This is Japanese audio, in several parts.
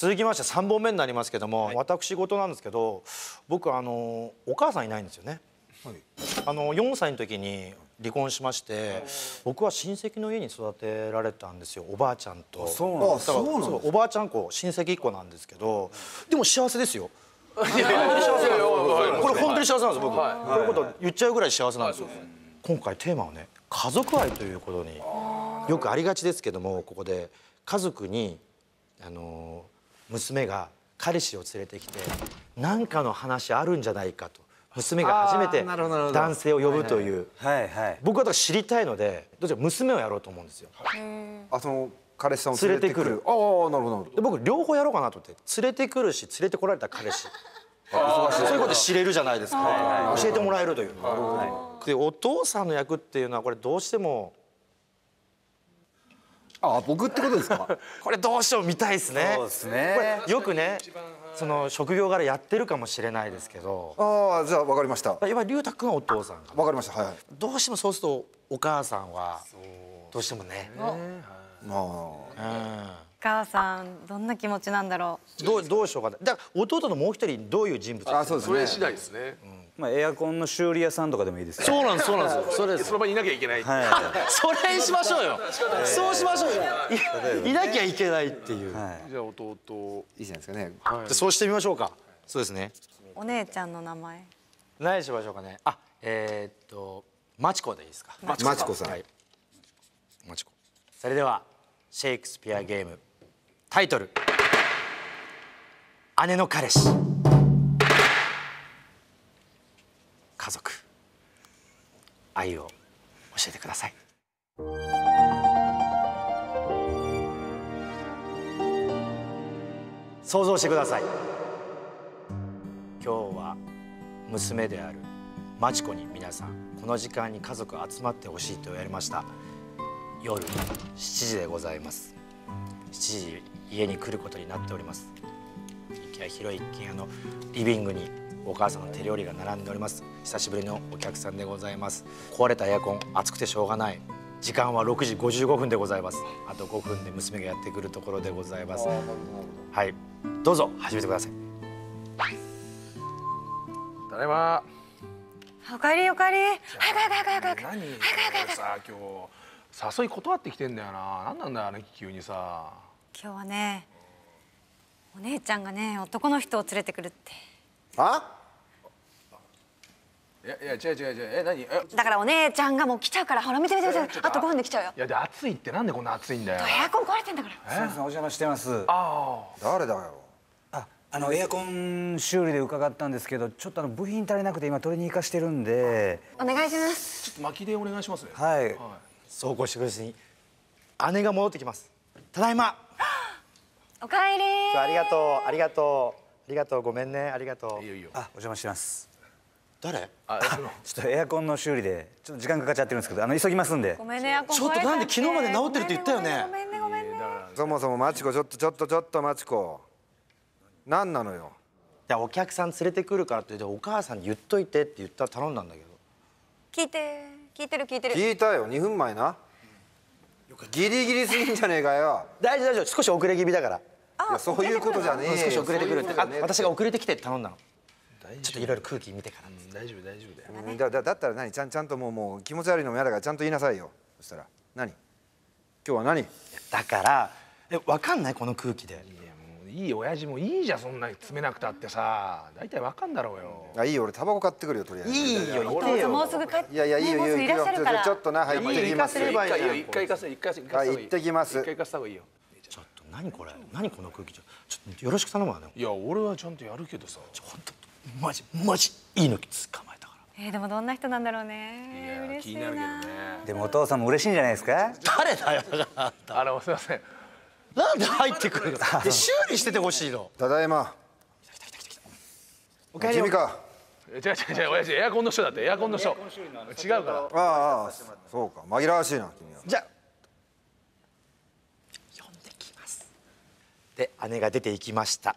続きまして3本目になりますけども、私事なんですけど僕あのお母さんいないんですよね、あの4歳の時に離婚しまして僕は親戚の家に育てられたんですよおばあちゃんと。そうなんですおばあちゃん子親戚一個なんですけどでも幸せですよ。これ本当に幸せなんです僕。こういうこと言っちゃうぐらい幸せなんですよ。今回テーマはね家族愛ということによくありがちですけどもここで家族にあの娘が彼氏を連れてきて何かの話あるんじゃないかと娘が初めて男性を呼ぶという。はいはい僕はだから知りたいのでどうしても娘をやろうと思うんですよ。あその彼氏さんを連れてくる。ああなるほどなるほで僕両方やろうかなと思って連れてくるし連れてこられた彼氏。そういうこと知れるじゃないですか。教えてもらえるという。でお父さんの役っていうのはこれどうしてもどあ僕ってことですか？これどうしても見たいですね。そうですね。これよくねその職業柄やってるかもしれないですけど。ああじゃあ分かりました。やっぱり龍太君はお父さんが分かりましたはい。どうしてもそうするとお母さんはどうしてもね。まあ。うん。お母さんどんな気持ちなんだろどうどうしようかな。だから弟のもう一人どういう人物あそうですね。それ次第ですね。まあエアコンの修理屋さんとかでもいいですよ。そうなんですそうなんですよ。それです。その場にいなきゃいけない。はい。それにしましょうよ。そうしましょうよ。いいなきゃいけないっていう、はい。じゃあ弟。いいじゃないですかね。でそうしてみましょうか。そうですね。うお姉ちゃんの名前。何しましょうかね。あえーっとマチコでいいですか？ママチコさん。はい。マチコ。それではシェイクスピアゲーム。タイトル。姉の彼氏家族。愛を教えてください。想像してください。今日は娘であるマチコに皆さんこの時間に家族集まってほしいと言われました。夜7時でございます。7時家に来ることになっております。一軒広い一軒家のリビングにお母さんの手料理が並んでおります。久しぶりのお客さんでございます。壊れたエアコン暑くてしょうがない。時間は6時55分でございます。あと5分で娘がやってくるところでございます。はい。どうぞ始めてください。ただいま。おかえりおかえり早く早く早く早く。何さ今日誘い断ってきてんだよな。なんなんだよあの急にさ。今日はねお姉ちゃんがね男の人を連れてくるって。あ？いやいや違う違う違う。え何？え？だからお姉ちゃんがもう来ちゃうから。ほら見て見て見て。あと5分で来ちゃうよ。いやで暑いってなんでこんな暑いんだよ。エアコン壊れてんだから。すみませんお邪魔してます。あ誰だよ。ああのエアコン修理で伺ったんですけどちょっとあの部品足りなくて今取りに行かしてるんで。お願いします。ちょっと巻きでお願いしますね。はい。そうこうしてくれずに姉が戻ってきます。ただいま。おかえりありがとう。ありがとう。ありがとう。ごめんね。ありがといいうよいいよ。あお邪魔してます誰？あちょっとエアコンの修理でちょっと時間かかっちゃってるんですけどあの急ぎますんで。ごめんねエアコンちょっとなんで昨日まで治ってるって言ったよね？ごめんねごめんね。そもそもマチコちょっとちょっとちょっとマチコ何なのよ？いやお客さん連れてくるからって言ってお母さんに言っといてって言ったら頼んだんだけど。聞いて聞いてる聞いてる。聞いたよ。2分前な。ギリギリすぎんじゃねえかよ。大丈夫大丈夫。少し遅れ気味だから。いやそういうことじゃねえよ。少し遅れてくるって。私が遅れてきてって頼んだのちょっといろいろ空気見てから。大丈夫大丈夫だよ。うんだだだったら何？ちゃんちゃんともうもう気持ち悪いのも嫌だからちゃんと言いなさいよ。そしたら。何？今日は何？だからえ分かんない？この空気で。いやもういい親父もいいじゃんそんなに詰めなくたってさ。大体わかんだろうよ。あいいよ。俺タバコ買ってくるよとりあえず。いいよいどうぞてよ。もうすぐ帰って。いやいやいいよいいよ。ちょっとなはい行ってきます。いいよ。行かせればいい一回一回行かせ一回行ってきます。一回行かせた方がいいよ。ちょっと何これ？何この空気？ちょちょっとよろしく頼むわねいや俺はちゃんとやるけどさ。ちょ本当マジマジいいの捕まえたからえーでもどんな人なんだろうねいや嬉しい気になるけどね。でもお父さんも嬉しいんじゃないですか誰だよだからあのすいません。なんで入ってくるので修理しててほしいのただいまおかえり君か違う違う違う親父エアコンの人だってエアコンの人。違うから。ああああそうか紛らわしいな君はじゃあ呼んできますで姉が出て行きました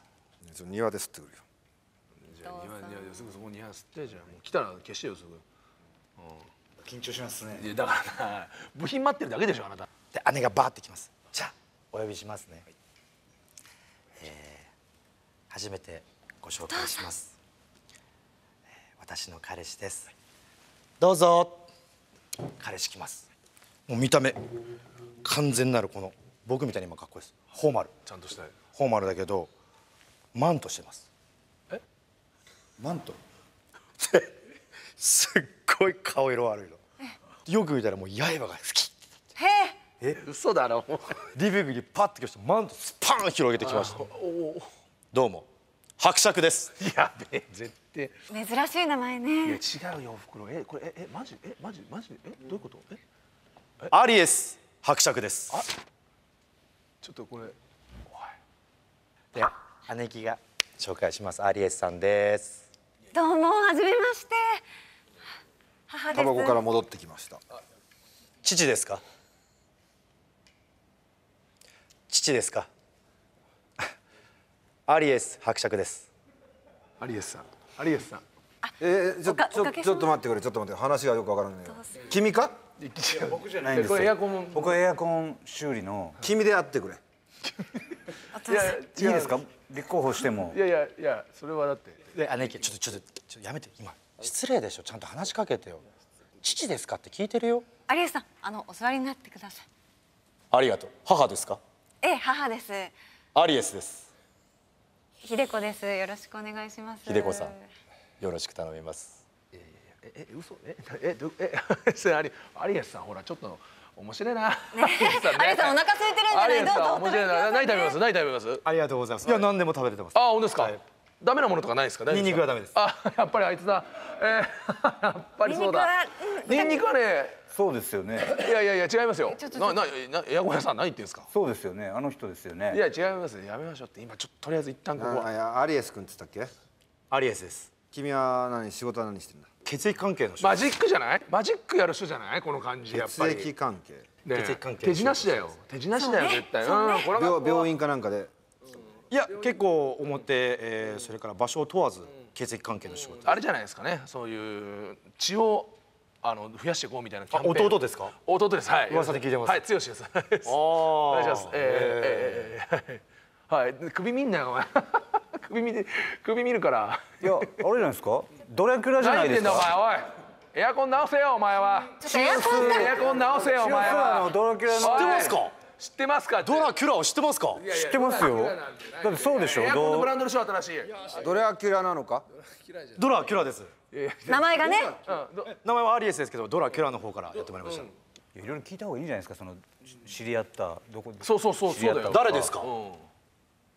ちょっと庭で吸ってくるよすぐそこに吸ってじゃあもう来たら消してよすぐ。緊張しますね。いやだからな部品待ってるだけでしょあなた。で姉がバーってきます。じゃあお呼びしますね、えー初めてご紹介します。えー私の彼氏です。どうぞ。彼氏来ます。もう見た目完全なるこの僕みたいに今かっこいいです。フォーマル。ちゃんとしたい。フォーマルだけどマントしてますマントすっごい顔色悪いの。よく見たらもう刃が好き。へえ。嘘だろ。リビングにパッと来ましたマントスパーン広げてきました。どうも。伯爵です。やべえ絶対珍しい名前いやね違うよおふくろ。えこれええマジ？えマジ？マジ？えどういうこと？え？アリエス伯爵です。ちょっとこれ。で姉貴が紹介します。アリエスさんですどうもはじめまして。母です。タバコから戻ってきました。父ですか？父ですか？アリエス伯爵です。アリエスさん。アリエスさん。えー、ちょちょちょっと待ってくれ。ちょっと待って。話がよくわからないよ。君か？僕じゃないんですよ。僕はエアコン。修理の。君で会ってくれ。いやいいですか？立候補しても。いやいやいやそれはだってで姉貴ちょっとちょっとちょっとやめて今。失礼でしょ。ちゃんと話しかけてよ。父ですかって聞いてるよ。有吉さんあのお座りになってください。ありがとう。母ですか？ええ母です。アリエスです。秀子です。よろしくお願いします。秀子さんよろしく頼みます。ええ嘘？ええどえ それアリアリエスさんほらちょっと面白いな、アリエスさんお腹空いてるんじゃない？どうぞ。お面白いな。何食べます？何食べます？ありがとうございます。いや何でも食べれてます。あ本当ですか、はいダメなものとかないですか？ニンニクはダメです。あやっぱりあいつだ。えー、やっぱりそうだ。ニンニクはねそうですよね。いやいやいや違いますよ。なななエアコン屋さん何言ってんですか？そうですよね。あの人ですよね。いや違いますやめましょうって。今ちょっととりあえず一旦ここアリエス君って言ったっけ？アリエスです。君は何仕事は何してんだ？血液関係の人。マジックじゃない？マジックやる人じゃない？この感じやっ血ぱり。液関係。ね血液関係。手品師だよ。手品師だよね。絶対。そうね。うんこ病院かなんかでいや結構表、えー、それから場所を問わず血液関係の仕事。あれじゃないですかね。そういう血をあの増やしていこうみたいなキャンペーン。弟ですか？弟です。はい。噂で聞いてます。はい剛です。お願いします。えー、えー、えー、はい。首見んなよお前。首見て首見るから。いやあれじゃないですか？ドラキュラじゃな何言ってんだおいですか前。おい。エアコン直せよお前は。エアコンがエアコン直せよお前あは。のドラキュラの知ってますか知ってますかドラキュラを知ってますか？いやいや知ってますよ。だってそうでしょ？エアコンのどう？ブランドの人新しい。ドラキュラなのか？ドラキュラです。名前がね。う？んど名前はアリエスですけどドラキュラの方からやってまいりました、いろいろ聞いた方がいいんじゃないですかそのし知り合ったどこそうそうそうそうだよ。誰ですか？うん。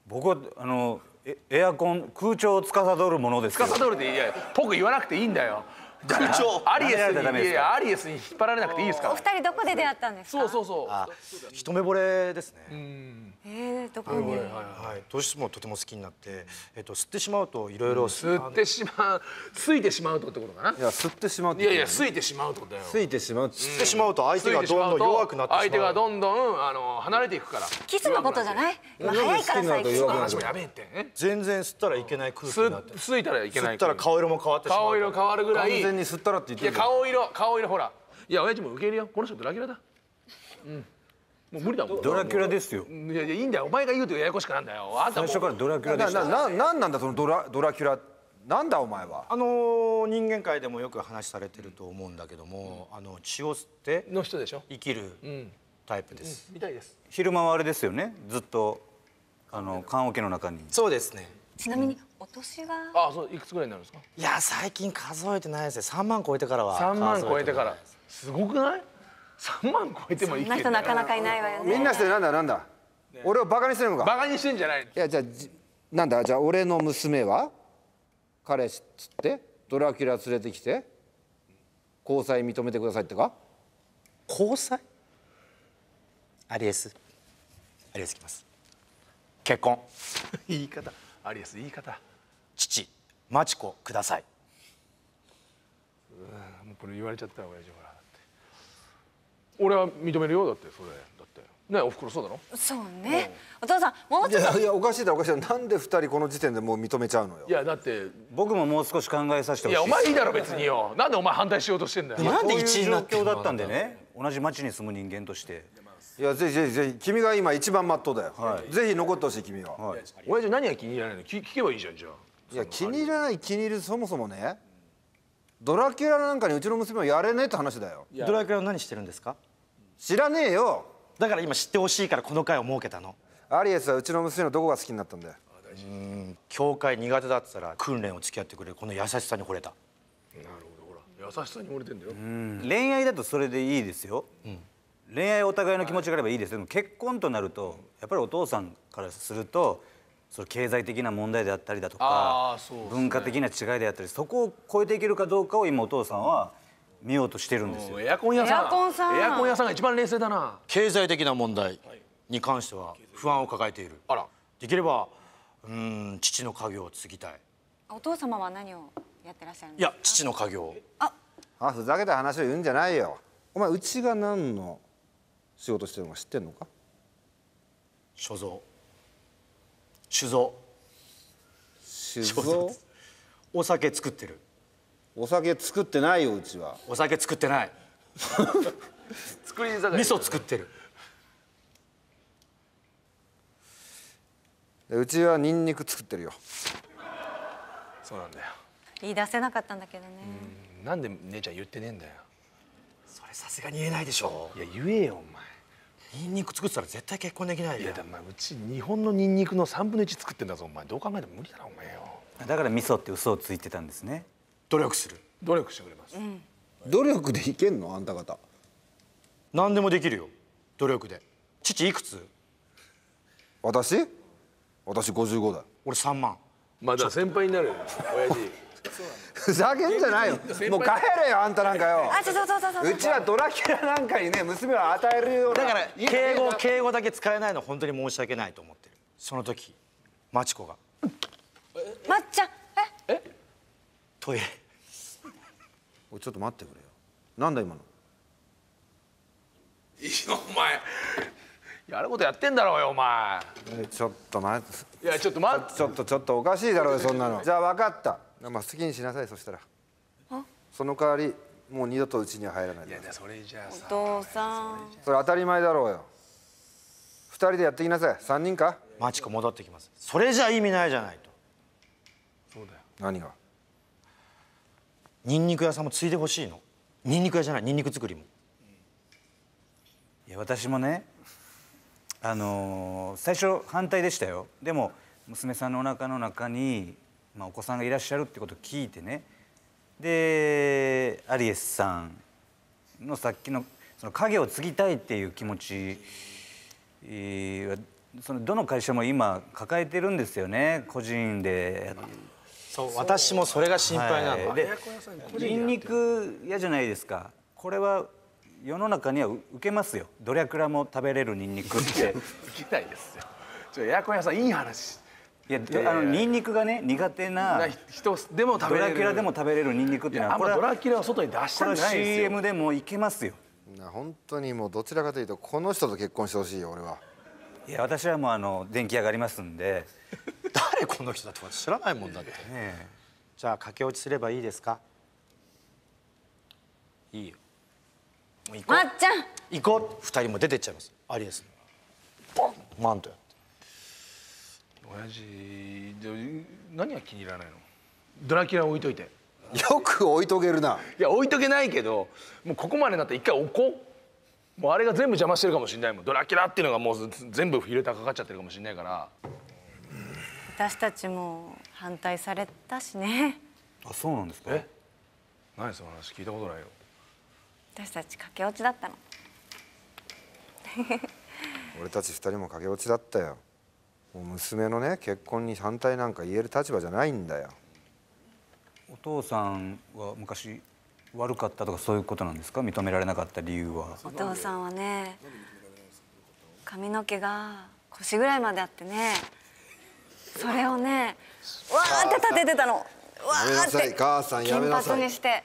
僕はあのエエアコン空調を司るものですよ司るでいや。ぽく言わなくていいんだよ空調。アリエスにいやいやアリエスに引っ張られなくていいですから。お二人どこで出会ったんですか？そうそうそうあ一目惚れですね、えー、どこに？はい、どうしてもとても好きになって、えっと、吸ってしまうといろいろ吸ってしまう吸いてしまうとってことかな？いや吸ってしまうってい。やいや吸いてしまうってことだよ。吸いてしまう。吸ってしまうと相手がどんどん弱くなってしまう。相手がどんどんあの離れていくから。キスのことじゃない？今早いからさなんで好きになると弱くなる話もやべえって。え全然吸ったらいけない空気吸になって。吸いたらいけない吸ったら顔色も変わってしまう顔色変わるぐら完い全に吸ったらって言っていやるじゃん。顔色顔色ほら。いや親父も受け入れよう。この人ドラキュラだ。うんもう無理だもん。ドラキュラですよ。いやいやいいんだよ。お前が言うとややこしくなんだよ。あんたも。最初からドラキュラでした。ななななんなんだそのドラドラキュラ？なんだお前は？あのー人間界でもよく話されてると思うんだけども、あの血を吸っての人でしょ？生きるん。タイプです、みたいです。昼間はあれですよね？ずっとあの棺桶の中に。そうですね。ちなみにお年は？あそういくつぐらいになるんですか？いや最近数えてないですね。3万超えてからは3万数超えてから。すごくない？3万超えても生きてそんな人なかなかいないわよね。みんなしてなんだなんだ？俺をバカにしてるのか？バカにしてんじゃないいやじゃあじなんだ？じゃあ俺の娘は？彼氏っつって？ドラキュラ連れてきて？交際認めてくださいってか？交際？アリエス。アリエスきます。結婚。言い方。アリエス言い方。父マチコください。もうこれ言われちゃったよ親父ほらだって俺は認めるよだってそれ。だって。ねおふくろそうだろ？そうね。お父さんもういちょっとやいやおかしいだろおかしいだろ。なんで二人この時点でもう認めちゃうのよ？いやだって。僕ももう少し考えさせてほしいいやお前いいだろ別によ。なんでお前反対しようとしてんだよ。なんで一位になって状況だったんでね。同じ町に住む人間として。いやぜひぜひぜひ君が今一番まっとうだよ、ぜひ残ってほしい君は、親父何が気に入らないの？聞聞けばいいじゃんじゃあ。いや気に入らない気に入るそもそもねドラキュラなんかにうちの娘はやれねえって話だよ。ドラキュラ何してるんですか？知らねえよ。だから今知ってほしいからこの会を設けたの。アリエスはうちの娘のどこが好きになったんだよ。教会苦手だって言ったら訓練を付き合ってくれるこの優しさに惚れた。なるほどほら優しさに惚れてんだよ、恋愛だとそれでいいですよ、恋愛お互いの気持ちがあればいいです。よでも結婚となるとやっぱりお父さんからするとその経済的な問題であったりだとかね。文化的な違いであったりそこを超えていけるかどうかを今お父さんは見ようとしてるんですよ。エアコン屋さん。エアコンさん。エアコン屋さんが一番冷静だな。経済的な問題に関しては不安を抱えている。あら。できればうーん父の家業を継ぎたい。お父様は何をやってらっしゃるんいですか？や父の家業を。あふざけた話を言うんじゃないよ。お前うちが何の仕事してるのか知ってんのか？所蔵酒造。酒造？お酒作ってる。お酒作ってないようちは。お酒作ってない。作り酒屋味噌作ってる。でうちはニンニク作ってるよ。そうなんだよ。言い出せなかったんだけどね、なんで姉ちゃん言ってねえんだよ。それさすがに言えないでしょ。いや言えよおニンニク作ってたら絶対結婚できないいやだまあうち日本のニンニクの3分の1作ってんだぞお前。どう考えても無理だなお前よ。だから味噌って嘘をついてたんですね。努力する。努力してくれます、努力でいけんの？あんた方。何でもできるよ。努力で。父いくつ？私？私55だ。よ俺3万。まあだから先輩になるよ親父 ふざけんじゃないよ。もう帰れよあんたなんかよ。あそうそうそうそうそう。うちはドラキュラなんかにね娘を与えるようなだから家敬語家敬語だけ使えないの本当に申し訳ないと思ってる。その時マチコが。まっちゃんえ？トイレ。おいちょっと待ってくれよ。なんだ今の？いいよお前。やることやってんだろうよお前。えちょっと待って。いやちょっと待って。ちょっとちょっとおかしいだろうよそんなの。じゃあ分かったまあ好きにしなさいそしたら。その代わりもう二度とうちには入らない。でいやそれじゃあおさ父さん。それ当たり前だろうよ。二人でやってきなさい。三人か？マチコ戻ってきます。それじゃ意味ないじゃないと。そうだよ。何が？ニンニク屋さんも継いでほしいの。ニンニク屋じゃないニンニク作りも。いや私もねあのー最初反対でしたよ。でも娘さんのお腹の中に、まあ、お子さんがいらっしゃるってことを聞いてね。でアリエスさんのさっきのその影を継ぎたいっていう気持ちえーはそのどの会社も今抱えてるんですよね。個人でそう私もそれが心配なの、はい。でニンニク嫌じゃないですか。これは世の中には受けますよ。ドラキュラも食べれるニンニクって。いけないですよ。ちょエアコン屋さんいい話いやあのニンニクがね苦手なな人でも食べれる。ドラキュラでも食べれるニンニクっていうのはこれはラキュラを外に出したこれはんじゃないんですよ。CM でもいけますよ。な本当にもうどちらかというとこの人と結婚してほしいよ俺は。いや私はもうあの電気屋がありますんで。誰この人だって知らないもんだって。ねじゃあ駆け落ちすればいいですか？いいよ。もう行こう。まっちゃん。行こう。二人も出てっちゃいます。アリエス。にポン。マントや親父で何が気に入らないの？ドラキュラ置いといて。よく置いとけるな。いや置いとけないけどもうここまでなったら一回置こう。もうあれが全部邪魔してるかもしれないもん。ドラキュラっていうのがもう全部フィルターかかっちゃってるかもしれないから。私たちも反対されたしね。あそうなんですか？え？何その話？聞いたことないよ。私たち駆け落ちだったの。俺たち二人も駆け落ちだったよ娘のね結婚に反対なんか言える立場じゃないんだよ。お父さんは昔悪かったとかそういうことなんですか？認められなかった理由は。お父さんはね髪の毛が腰ぐらいまであってねそれをねわーって立ててたの。わやめなさい。ーって母さんやめなさい。金髪にして。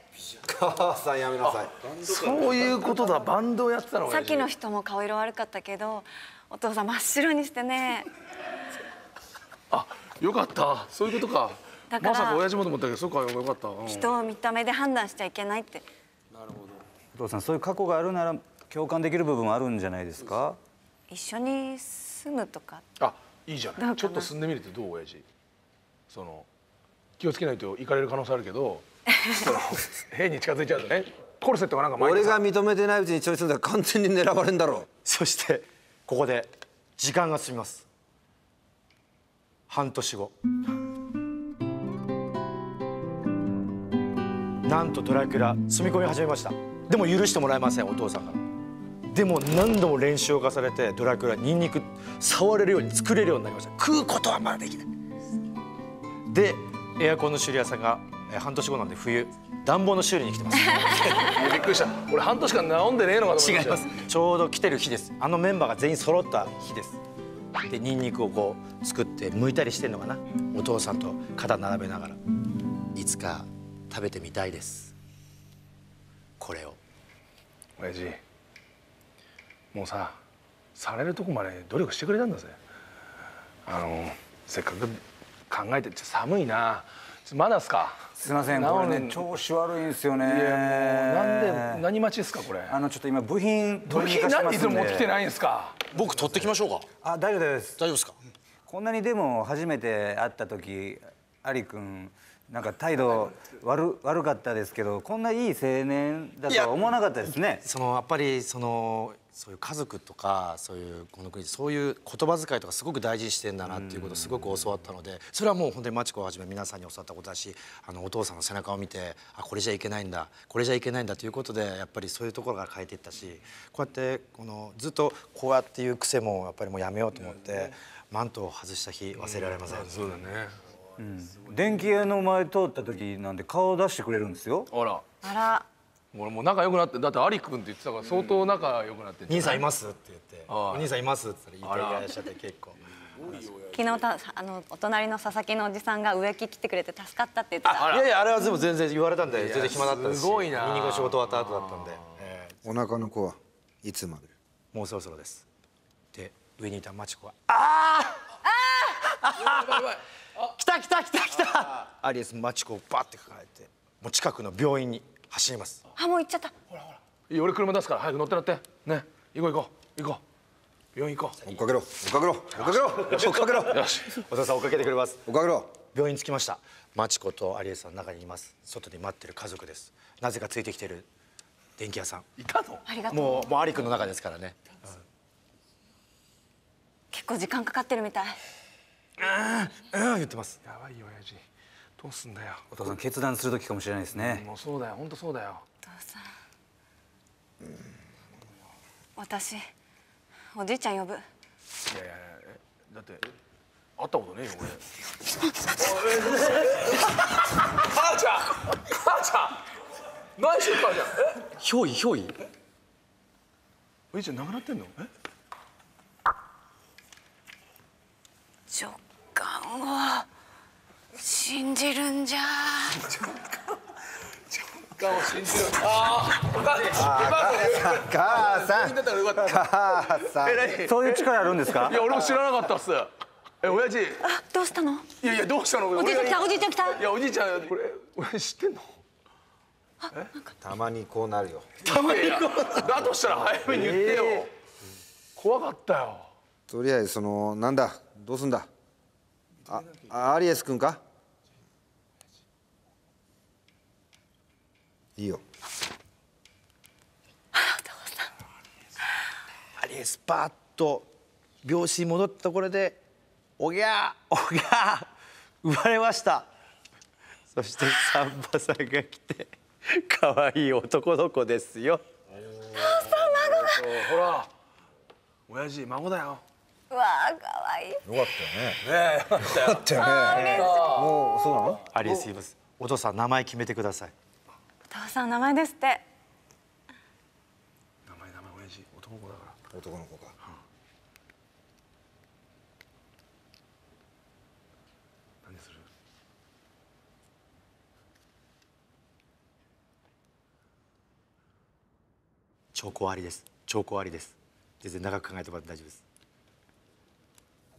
母さんやめなさい。そういうことだ。バンドをやってたのさっきの人も顔色悪かったけどお父さん真っ白にしてねあよかった。そういうことか。まさか親父もと思ったけどそうかよかった、うん。人を見た目で判断しちゃいけないって。お父さんそういう過去があるなら共感できる部分もあるんじゃないですか？一緒に住むとか。あいいじゃなな。いちょっと住んでみるってどう親父？その気をつけないと行かれる可能性あるけど その変に近づいちゃうとねコルセットがなんか俺が認めてないうちにちょいすんだら完全に狙われんだろそしてここで時間が進みます半年後。なんとドラキュラ住み込み始めました。でも許してもらえませんお父さんからでも何度も練習を重ねてドラキュラニンニク触れるように作れるようになりました。食うことはまだできない。でエアコンの修理屋さんがえー半年後なんで冬暖房の修理に来てます。びっくりした。俺半年間治んでねえのかと思違います。ちょうど来てる日です。あのメンバーが全員揃った日ですでニンニクをこう作って剥いたりしてんのかな。お父さんと肩並べながら。いつか食べてみたいです。これを。親父もうさされるとこまで努力してくれたんだぜ。あのせっかく考えてちょ寒いな。まだっすか？すいませんなこれね調子悪いんですよね。いやもうなんで何待ちですかこれ？あのちょっと今部品部取りに品行かせてますんで。なんでいつも持ってきてないんですか？僕取ってきましょうか。あ大丈夫です。大丈夫ですか？こんなにでも初めて会った時アリ君なんか態度悪悪かったですけどこんないい青年だとは思わなかったですね。そのやっぱりそのそういう家族とかそういうこの国そういう言葉遣いとかすごく大事にしてんだなっていうことをすごく教わったのでそれはもう本当にマチコをはじめ皆さんに教わったことだしあのお父さんの背中を見てあこれじゃいけないんだこれじゃいけないんだということでやっぱりそういうところから変えていったしこうやってこのずっとこうやっていう癖もやっぱりもうやめようと思ってマントを外した日忘れられません。そうだね。電気屋の前通った時なんで顔出してくれるんですよ。あら。あら俺もう仲良くなってだってアリ君って言ってたから相当仲良くなってんじゃ兄さんいますって言って「ああ。お兄さんいます」って言ったら言っていらっしゃって結構。昨日たあのお隣の佐々木のおじさんが植木切ってくれて助かったって言ってた。いやいやあれはでも全然言われたんで全然暇だったしすごいな。ニンニ仕事終わった後だったんで、えお腹の子はいつまで？ーもうそろそろです。で上にいたマチコが「ああ来た来た来た来た!」アリエスマチコをバッて抱えてもう近くの病院に走ります。あもう行っちゃった。いい俺車出すから早く乗って乗って。ね。行こう行こう。行こう。病院行こ追っかけろ。追っかけろ。追っかけろ。追っかけろ。うよし。お父さん追っかけてくれます。追っかけろ。病院に着きました。マチコとアリエスさんの中にいます。外で待ってる家族です。なぜかついてきてる。電気屋さん。いたの？ありがとう。もうもうアリ君の中ですからね。結構時間かかってるみたい。うん。言ってます。やばいよ親父どうすんだよ。お父さん決断する時かもしれないですね。もうそうだよ。本当そうだよ。お父さん。私おじいちゃん呼ぶ。いやいやいやえだって会ったことねえよ俺。母ちゃん母ちゃん何してる母ちゃん。え？憑依憑依。おじいちゃん亡くなってんの？え？直感を信じるんじゃガを信じるああお母さん。母さん。母さん。えそういう力あるん。ですか何いや俺も知らなかったっす。え親父。いあどうしたの？やいやどうしたの？おじいちゃん来たおじいちゃん来た？いやおじいちゃん。これ親父知ってんの？たまにこうなるよ。たまにだとしたら早めに言ってよ、怖かったよ。とりあえずそのなんだ？どうすんだ？ああアリエス君か？いいよ。アリエスパーッと病室に戻ったところで「おぎゃーおぎゃー生まれました」そしてサンバさんが来て「可愛い男の子ですよ。ほら。親父孫だよ。うわあ可愛い。よかったよね。もうそうなの」アリエス言います「お父さん名前決めてください。お父さん名前ですって。名前名前親父。男の子だから。男の子か。何する？兆候ありです。兆候ありです。全然長く考えてもらって大丈夫です。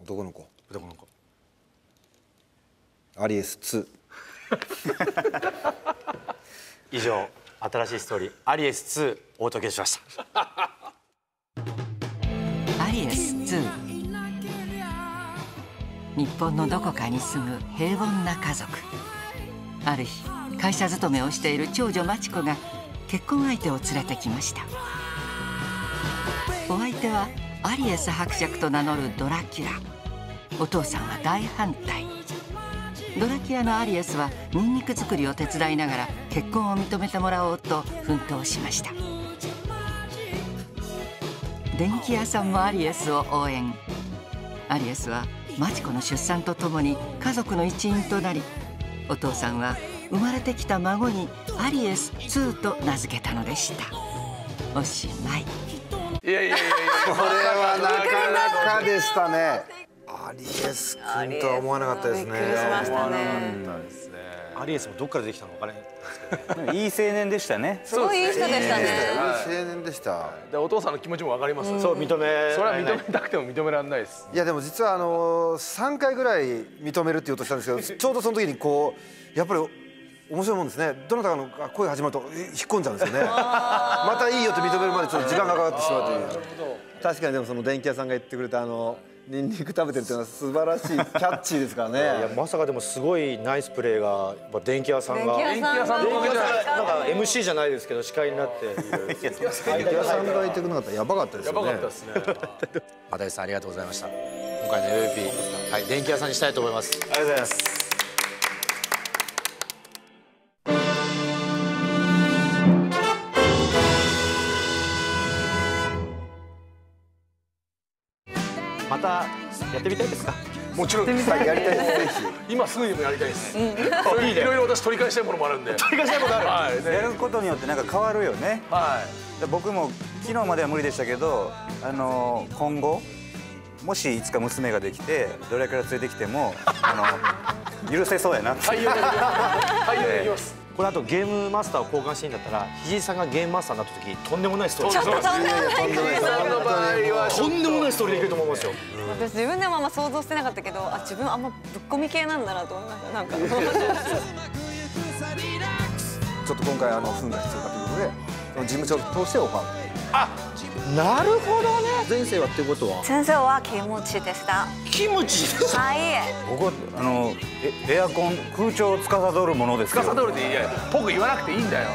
男の子。男の子。アリエス2 以上新しいストーリー「アリエス2」お届けしました。アリエス2日本のどこかに住む平凡な家族。ある日会社勤めをしている長女マチコが結婚相手を連れてきました。お相手はアリエス伯爵と名乗るドラキュラ。お父さんは大反対。ドラキュラのアリエスはニンニク作りを手伝いながら結婚を認めてもらおうと奮闘しました。電気屋さんもアリエスを応援。アリエスはマチコの出産とともに家族の一員となりお父さんは生まれてきた孫にアリエス2と名付けたのでした。おしまい。いやいやいやこれはなかなかでしたね。アリエス君とは思わなかったですね。びっくりしましたね。アリエスもどっからできたのかねいい青年でしたね。すごいいい人でした。ね青年でした。でお父さんの気持ちもわかります、そう認めそれは認めたくても認められないです。いやでも実はあの3回ぐらい認めるって言おうとしたんですけどちょうどその時にこうやっぱり面白いもんですね。どなたかの声が始まるとえ引っ込んじゃうんですよね。またいいよって認めるまでちょっと時間がかかってしまうという確かにでもその電気屋さんが言ってくれたあのニンニク食べてるっていうのは素晴らしい キャッチーですからいやねまさかでもすごいナイスプレーが電気屋さんが電気屋さんのなんか MC じゃないですけど司会になっている。電気屋さんがいてくれなかったらやばかったですやよね。ばかったですね。又吉さんありがとうございました。今回の LP はい電気屋さんにしたいと思います。ありがとうございますやってみたいですか？もちろん。はい。やりたいです。ぜ今すぐにもやりたいです、いろいろ私取り返したいものもあるんで。取り返したいものある。やることによってなんか変わるよね。はい。で僕も昨日までは無理でしたけどあの今後もしいつか娘ができてどれから連れてきてもあの許せそうやなってこれあとゲームマスターを交換していいんだったら藤井さんがゲームマスターになった時とんでもないストーリー。ちょっととんでもないとんでもないストーリーできると思いますよ。私自分でもあんま想像してなかったけどあ自分あんまぶっ込み系なんだなと思いましたなんか。ちょっと今回あの糞が必要かということで事務所を通してオファーなるほどね。前世はっていうことは。先生はキムチでした。キムチはいここあのえエアコン空調を司るものですよ。司るでいいや。僕言わなくていいんだよ